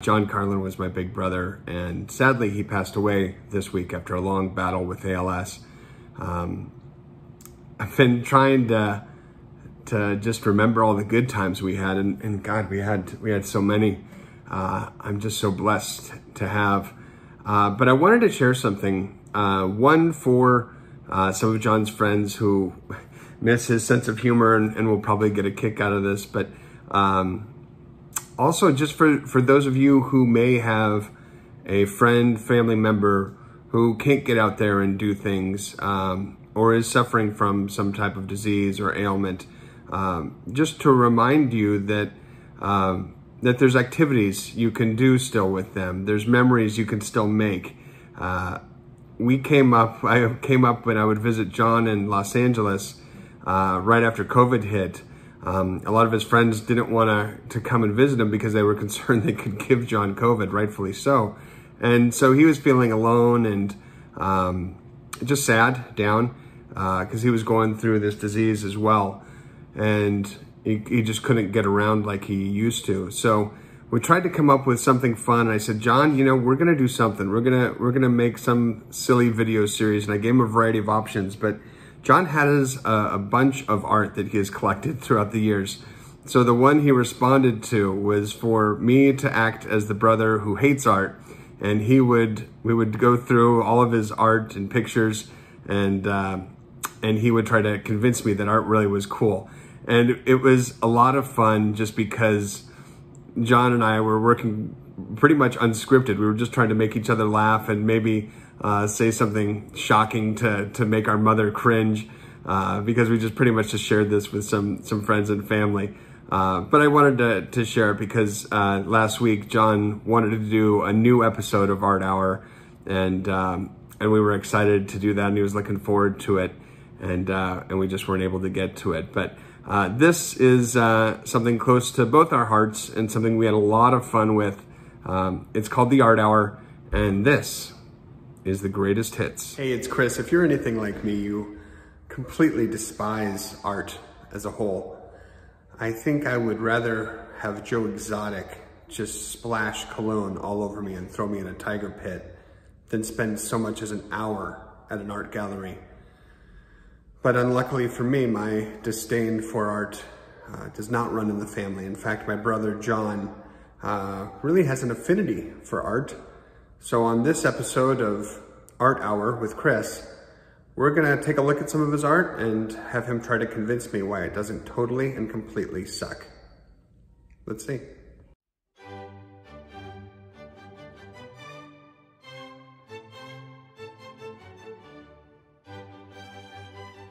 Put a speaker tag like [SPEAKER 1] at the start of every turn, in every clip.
[SPEAKER 1] John Carlin was my big brother, and sadly, he passed away this week after a long battle with ALS. Um, I've been trying to to just remember all the good times we had, and, and God, we had we had so many. Uh, I'm just so blessed to have. Uh, but I wanted to share something. Uh, one for uh, some of John's friends who miss his sense of humor and, and will probably get a kick out of this, but. Um, also just for, for those of you who may have a friend, family member who can't get out there and do things um, or is suffering from some type of disease or ailment, um, just to remind you that um, that there's activities you can do still with them. There's memories you can still make. Uh, we came up, I came up when I would visit John in Los Angeles uh, right after COVID hit. Um, a lot of his friends didn't want to to come and visit him because they were concerned they could give John COVID, rightfully so. And so he was feeling alone and um, just sad, down, because uh, he was going through this disease as well. And he, he just couldn't get around like he used to. So we tried to come up with something fun. And I said, John, you know, we're gonna do something. We're gonna we're gonna make some silly video series, and I gave him a variety of options, but John has a, a bunch of art that he has collected throughout the years. So the one he responded to was for me to act as the brother who hates art, and he would we would go through all of his art and pictures, and uh, and he would try to convince me that art really was cool, and it was a lot of fun just because John and I were working pretty much unscripted. We were just trying to make each other laugh and maybe uh, say something shocking to, to make our mother cringe uh, because we just pretty much just shared this with some, some friends and family. Uh, but I wanted to, to share it because uh, last week John wanted to do a new episode of Art Hour and um, and we were excited to do that and he was looking forward to it and uh, and we just weren't able to get to it. But uh, this is something close to both our hearts and something we had a lot of fun with. Um, it's called the Art Hour and this is the greatest hits. Hey, it's Chris. If you're anything like me, you completely despise art as a whole. I think I would rather have Joe Exotic just splash cologne all over me and throw me in a tiger pit than spend so much as an hour at an art gallery. But unluckily for me, my disdain for art uh, does not run in the family. In fact, my brother John uh, really has an affinity for art so on this episode of Art Hour with Chris, we're gonna take a look at some of his art and have him try to convince me why it doesn't totally and completely suck. Let's see.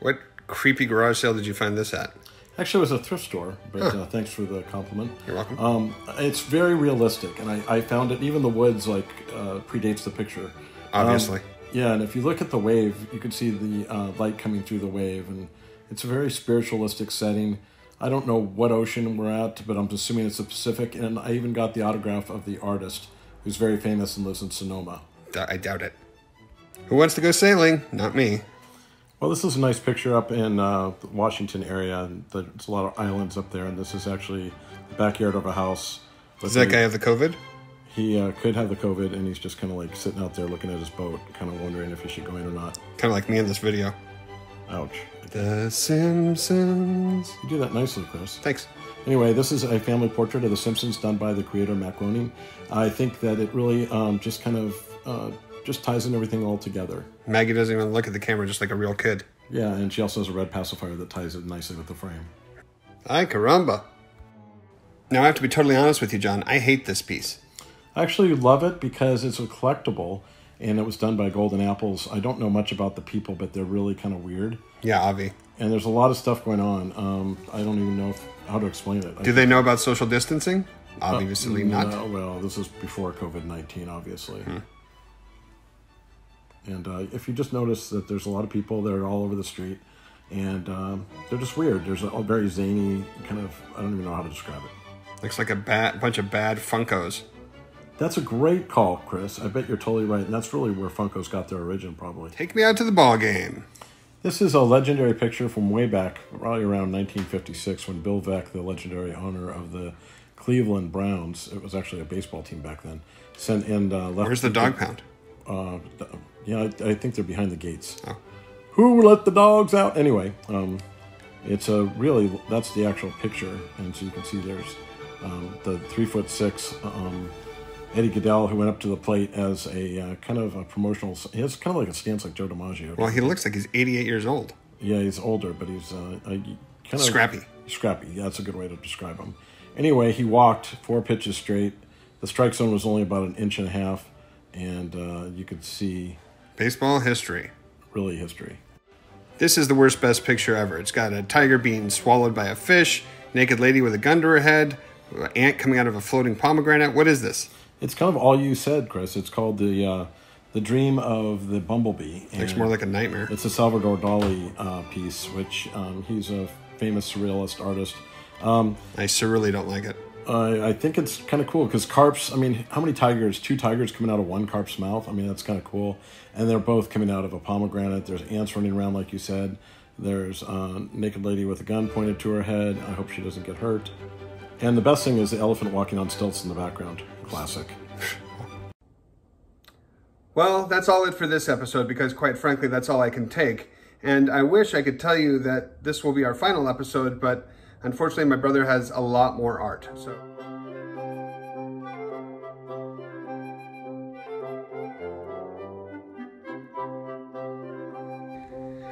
[SPEAKER 1] What creepy garage sale did you find this at?
[SPEAKER 2] Actually, it was a thrift store, but huh. uh, thanks for the compliment.
[SPEAKER 1] You're welcome.
[SPEAKER 2] Um, it's very realistic, and I, I, found it. Even the woods like uh, predates the picture.
[SPEAKER 1] Obviously.
[SPEAKER 2] Um, yeah, and if you look at the wave, you can see the uh, light coming through the wave, and it's a very spiritualistic setting. I don't know what ocean we're at, but I'm assuming it's the Pacific. And I even got the autograph of the artist, who's very famous and lives in Sonoma.
[SPEAKER 1] I doubt it. Who wants to go sailing? Not me.
[SPEAKER 2] Well, this is a nice picture up in uh, the Washington area. There's a lot of islands up there, and this is actually the backyard of a house.
[SPEAKER 1] Does that guy have the COVID?
[SPEAKER 2] He uh, could have the COVID, and he's just kind of like sitting out there looking at his boat, kind of wondering if he should go in or not.
[SPEAKER 1] Kind of like me in this video.
[SPEAKER 2] Ouch.
[SPEAKER 1] The Simpsons.
[SPEAKER 2] You do that nicely, Chris.
[SPEAKER 1] Thanks.
[SPEAKER 2] Anyway, this is a family portrait of The Simpsons done by the creator Matt Groening. I think that it really um, just kind of uh, just ties in everything all together.
[SPEAKER 1] Maggie doesn't even look at the camera just like a real kid.
[SPEAKER 2] Yeah, and she also has a red pacifier that ties it nicely with the frame.
[SPEAKER 1] Ay caramba. Now I have to be totally honest with you, John. I hate this piece.
[SPEAKER 2] I actually love it because it's a collectible and it was done by Golden Apples. I don't know much about the people, but they're really kind of weird.
[SPEAKER 1] Yeah, Avi.
[SPEAKER 2] And there's a lot of stuff going on. Um, I don't even know if, how to explain it.
[SPEAKER 1] Do they know about social distancing? Obviously uh, not.
[SPEAKER 2] No, well, this is before COVID 19, obviously. Hmm. And uh, if you just notice that there's a lot of people that are all over the street, and um, they're just weird. There's a, very zany kind of I don't even know how to describe it.
[SPEAKER 1] Looks like a bad bunch of bad Funkos.
[SPEAKER 2] That's a great call, Chris. I bet you're totally right, and that's really where Funkos got their origin, probably.
[SPEAKER 1] Take me out to the ball game.
[SPEAKER 2] This is a legendary picture from way back, probably around 1956, when Bill Veeck, the legendary owner of the Cleveland Browns. It was actually a baseball team back then. Sent and uh, left.
[SPEAKER 1] Where's the dog pound?
[SPEAKER 2] Uh, yeah, I, I, think they're behind the gates. Oh. Who let the dogs out? Anyway, um, it's a really that's the actual picture, and so you can see there's um, the three foot six um, Eddie Gaedel who went up to the plate as a uh, kind of a promotional. He has kind of like a stance like Joe DiMaggio.
[SPEAKER 1] Well, he looks like he's 88 years old.
[SPEAKER 2] Yeah, he's older, but he's uh, kind of
[SPEAKER 1] scrappy.
[SPEAKER 2] Scrappy. Yeah, that's a good way to describe him. Anyway, he walked four pitches straight. The strike zone was only about an inch and a half, and uh, you could see
[SPEAKER 1] baseball history.
[SPEAKER 2] Really history.
[SPEAKER 1] This is the worst best picture ever. It's got a tiger being swallowed by a fish, naked lady with a gun to her head, an ant coming out of a floating pomegranate. What is this?
[SPEAKER 2] It's kind of all you said, Chris. It's called the uh, the dream of the bumblebee.
[SPEAKER 1] Looks more like a nightmare.
[SPEAKER 2] It's a Salvador Dali uh, piece, which um, he's a famous surrealist artist. Um,
[SPEAKER 1] I surely don't like it.
[SPEAKER 2] Uh, I think it's kind of cool because carps. I mean, how many tigers? Two tigers coming out of one carp's mouth. I mean, that's kind of cool. And they're both coming out of a pomegranate. There's ants running around, like you said. There's a naked lady with a gun pointed to her head. I hope she doesn't get hurt. And the best thing is the elephant walking on stilts in the background. Classic.
[SPEAKER 1] well, that's all it for this episode because, quite frankly, that's all I can take. And I wish I could tell you that this will be our final episode, but unfortunately, my brother has a lot more art. So.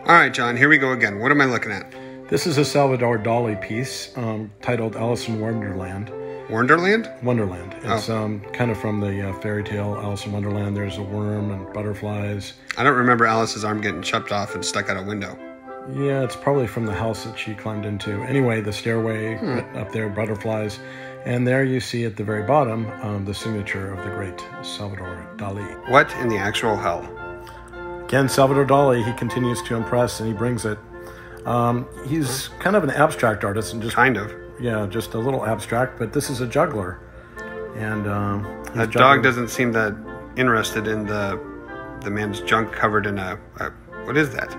[SPEAKER 1] All right, John, here we go again. What am I looking at?
[SPEAKER 2] This is a Salvador Dali piece um, titled Alice in Wonderland.
[SPEAKER 1] Wonderland?
[SPEAKER 2] Wonderland. It's oh. um, kind of from the uh, fairy tale Alice in Wonderland. There's a worm and butterflies.
[SPEAKER 1] I don't remember Alice's arm getting chopped off and stuck out a window.
[SPEAKER 2] Yeah, it's probably from the house that she climbed into. Anyway, the stairway hmm. up there, butterflies. And there you see at the very bottom um, the signature of the great Salvador Dali.
[SPEAKER 1] What in the actual hell?
[SPEAKER 2] Again, Salvador Dali, he continues to impress and he brings it. Um, he's kind of an abstract artist and just
[SPEAKER 1] kind of
[SPEAKER 2] yeah, just a little abstract. But this is a juggler, and um,
[SPEAKER 1] that dog doesn't seem that interested in the the man's junk covered in a, a what is that?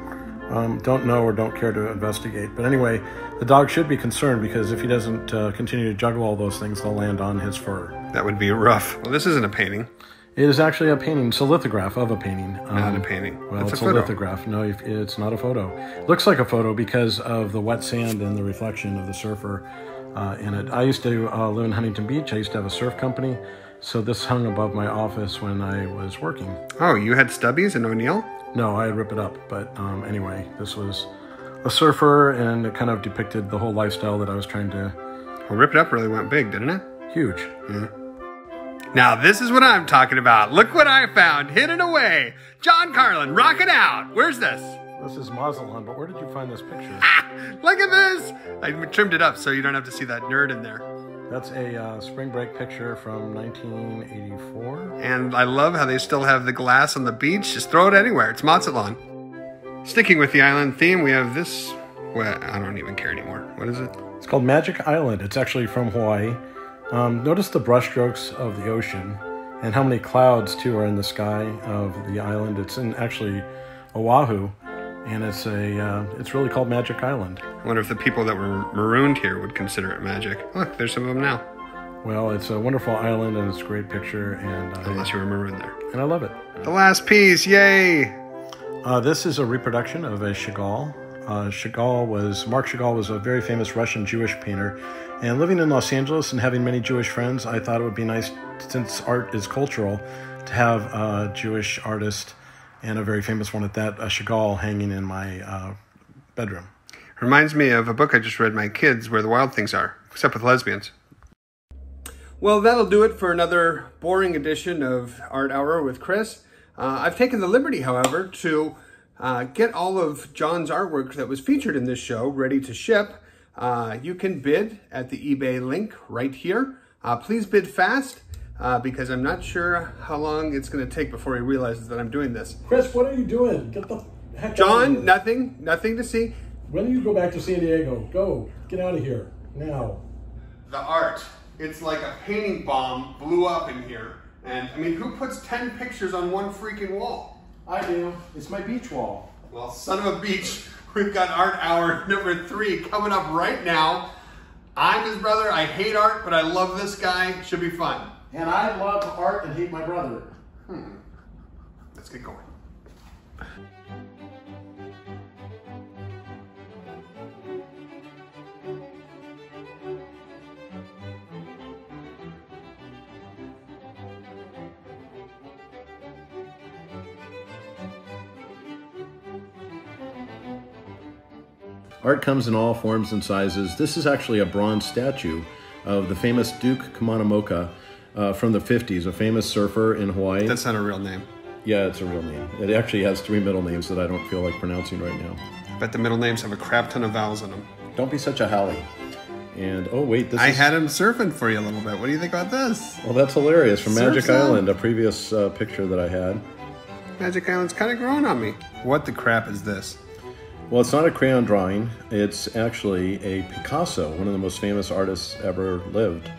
[SPEAKER 2] Um, don't know or don't care to investigate. But anyway, the dog should be concerned because if he doesn't uh, continue to juggle all those things, they'll land on his fur.
[SPEAKER 1] That would be rough. Well, this isn't a painting.
[SPEAKER 2] It is actually a painting. It's a lithograph of a painting.
[SPEAKER 1] Um, not a um, painting.
[SPEAKER 2] Well, it's a, a lithograph. No, it's not a photo. It looks like a photo because of the wet sand and the reflection of the surfer uh, in it. I used to uh, live in Huntington Beach. I used to have a surf company. So this hung above my office when I was working.
[SPEAKER 1] Oh, you had Stubbies and O'Neill?
[SPEAKER 2] No, I had Rip It Up. But um, anyway, this was a surfer and it kind of depicted the whole lifestyle that I was trying to.
[SPEAKER 1] Well, Rip It Up really went big, didn't it?
[SPEAKER 2] Huge.
[SPEAKER 1] Now, this is what I'm talking about. Look what I found hidden away. John Carlin, rock it out. Where's this?
[SPEAKER 2] This is Mazatlan, but where did you find this picture?
[SPEAKER 1] Ah, look at this! I trimmed it up so you don't have to see that nerd in there.
[SPEAKER 2] That's a uh, spring break picture from 1984.
[SPEAKER 1] And I love how they still have the glass on the beach. Just throw it anywhere. It's Mazatlan. Sticking with the island theme, we have this. Well, I don't even care anymore. What is it?
[SPEAKER 2] It's called Magic Island. It's actually from Hawaii. Um, notice the brushstrokes of the ocean and how many clouds, too, are in the sky of the island. It's in actually Oahu and it's a uh, it's really called Magic Island.
[SPEAKER 1] I wonder if the people that were marooned here would consider it magic. Look, there's some of them now.
[SPEAKER 2] Well, it's a wonderful island and it's a great picture, and
[SPEAKER 1] unless
[SPEAKER 2] I,
[SPEAKER 1] you were marooned there,
[SPEAKER 2] and I love it.
[SPEAKER 1] The last piece, yay!
[SPEAKER 2] Uh, this is a reproduction of a Chagall. Uh, Chagall was Marc Chagall was a very famous Russian Jewish painter, and living in Los Angeles and having many Jewish friends, I thought it would be nice since art is cultural to have a Jewish artist and a very famous one at that, a Chagall hanging in my uh, bedroom.
[SPEAKER 1] Reminds me of a book I just read, My Kids, Where the Wild Things Are, except with lesbians. Well, that'll do it for another boring edition of Art Hour with Chris. Uh, I've taken the liberty, however, to uh, get all of John's artwork that was featured in this show ready to ship. Uh, you can bid at the eBay link right here. Uh, please bid fast uh, because I'm not sure how long it's going to take before he realizes that I'm doing this.
[SPEAKER 2] Chris, what are you doing? Get the heck
[SPEAKER 1] John, nothing, nothing to see.
[SPEAKER 2] When do you go back to San Diego? Go, get out of here, now.
[SPEAKER 1] The art, it's like a painting bomb blew up in here. And I mean, who puts 10 pictures on one freaking wall?
[SPEAKER 2] I do. It's my beach wall.
[SPEAKER 1] Well, son of a beach, we've got art hour number three coming up right now. I'm his brother. I hate art, but I love this guy. Should be fun.
[SPEAKER 3] And I love art and hate my brother. Hmm.
[SPEAKER 1] Let's get going.
[SPEAKER 2] Art comes in all forms and sizes. This is actually a bronze statue of the famous Duke Kahanamoku uh, from the 50s, a famous surfer in Hawaii.
[SPEAKER 1] That's not a real name.
[SPEAKER 2] yeah, it's a real name. It actually has three middle names that I don't feel like pronouncing right now.
[SPEAKER 1] Bet the middle names have a crap ton of vowels in them.
[SPEAKER 2] Don't be such a Hallie. And oh wait, this
[SPEAKER 1] I
[SPEAKER 2] is
[SPEAKER 1] had him surfing for you a little bit. What do you think about this?
[SPEAKER 2] well, that's hilarious from
[SPEAKER 1] Surf
[SPEAKER 2] Magic? Island, a previous uh, picture that I had.
[SPEAKER 1] Magic Island's kind of growing on me. What the crap is this?
[SPEAKER 2] Well, it's not a crayon drawing. It's actually a Picasso, one of the most famous artists ever lived.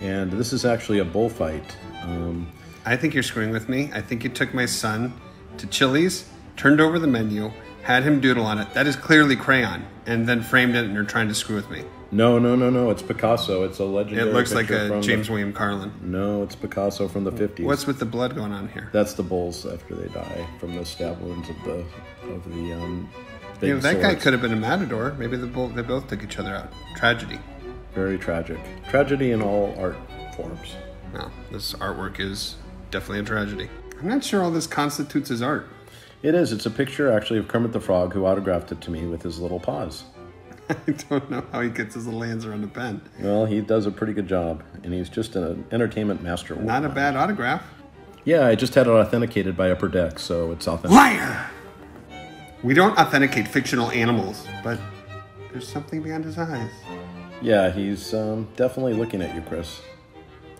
[SPEAKER 2] And this is actually a bullfight. Um,
[SPEAKER 1] I think you're screwing with me. I think you took my son to Chili's, turned over the menu, had him doodle on it. That is clearly crayon, and then framed it, and you're trying to screw with me.
[SPEAKER 2] no, no, no, no. It's Picasso. It's a legendary.
[SPEAKER 1] It looks like a James
[SPEAKER 2] The,
[SPEAKER 1] William Carlin.
[SPEAKER 2] no, it's Picasso from the 50s.
[SPEAKER 1] What's with the blood going on here?
[SPEAKER 2] That's the bulls after they die from the stab wounds of the of the um. Big
[SPEAKER 1] You know, that guy could have been a matador. Maybe the bo- they both took each other out. Tragedy.
[SPEAKER 2] Very tragic. Tragedy in all art forms.
[SPEAKER 1] Well, this artwork is definitely a tragedy. I'm not sure all this constitutes as art.
[SPEAKER 2] It is. It's a picture actually of Kermit the Frog who autographed it to me with his little paws.
[SPEAKER 1] I don't know how he gets his little hands around a pen.
[SPEAKER 2] Well, he does a pretty good job, and he's just an entertainment master.
[SPEAKER 1] Not a bad autograph.
[SPEAKER 2] Yeah, I just had it authenticated by Upper Deck, so it's authentic.
[SPEAKER 1] Liar! We don't authenticate fictional animals, but there's something beyond his eyes.
[SPEAKER 2] Yeah, he's um, definitely looking at you, Chris.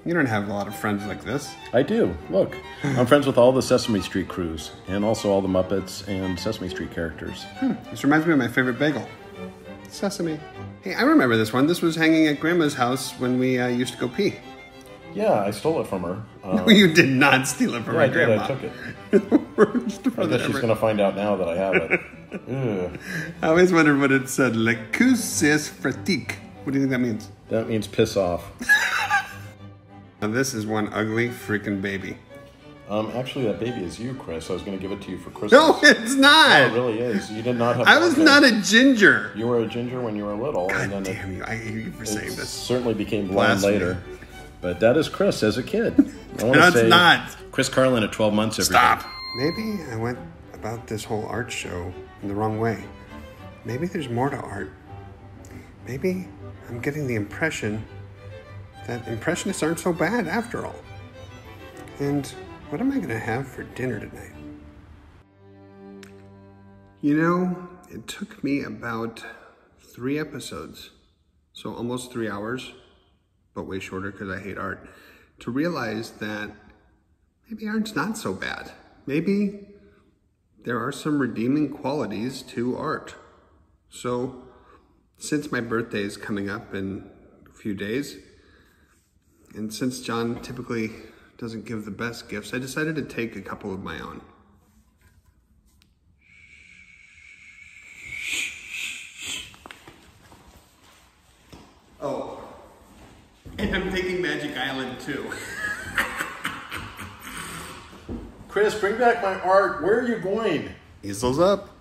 [SPEAKER 1] You don't have a lot of friends like this.
[SPEAKER 2] I do. Look, I'm friends with all the Sesame Street crews, and also all the Muppets and Sesame Street characters.
[SPEAKER 1] This reminds me of my favorite bagel. Sesame. Hey, I remember this one. This was hanging at Grandma's house when we uh, used to go pee.
[SPEAKER 2] Yeah, I stole it from her. Uh,
[SPEAKER 1] you did not steal it from
[SPEAKER 2] yeah,
[SPEAKER 1] my
[SPEAKER 2] I
[SPEAKER 1] grandma.
[SPEAKER 2] I took it. I guess she's going to find out now that I have it.
[SPEAKER 1] I always wondered what it said. Le c'est pratique. What do you think that means?
[SPEAKER 2] That means piss off.
[SPEAKER 1] Now, this is one ugly freaking baby.
[SPEAKER 2] Um, actually, that baby is you, Chris. I was going to give it to you for Christmas.
[SPEAKER 1] No, it's not.
[SPEAKER 2] It really is. You did not have.
[SPEAKER 1] I was not a ginger.
[SPEAKER 2] You were a ginger when you were little,
[SPEAKER 1] God
[SPEAKER 2] and then
[SPEAKER 1] damn you. I hate you for
[SPEAKER 2] it,
[SPEAKER 1] saying
[SPEAKER 2] it
[SPEAKER 1] this.
[SPEAKER 2] certainly became blonde
[SPEAKER 1] Blasphemy.
[SPEAKER 2] later. But that is Chris as a kid. I
[SPEAKER 1] No, it's not.
[SPEAKER 2] Chris Carlin at 12 months. Every
[SPEAKER 1] Stop. Maybe I went about this whole art show in the wrong way. Maybe there's more to art. Maybe I'm getting the impression that impressionists aren't so bad after all. And what am I going to have for dinner tonight? You know, it took me about three episodes, so almost three hours, but way shorter because I hate art, to realize that maybe art's not so bad. Maybe there are some redeeming qualities to art. So, since my birthday is coming up in a few days, and since John typically doesn't give the best gifts, I decided to take a couple of my own. Oh, and I'm taking Magic Island too.
[SPEAKER 2] Chris, bring back my art. Where are you going?
[SPEAKER 1] Easels up.